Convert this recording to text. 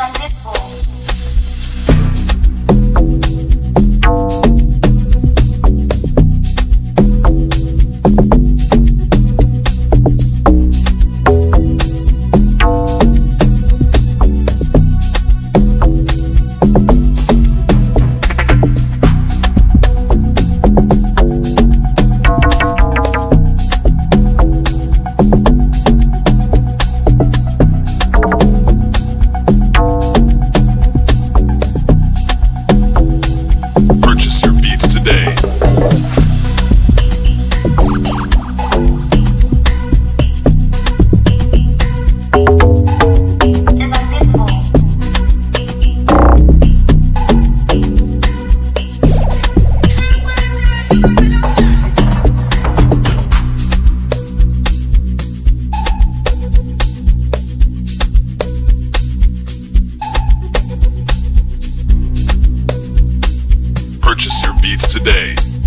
invisible. Purchase Purchase your beats today.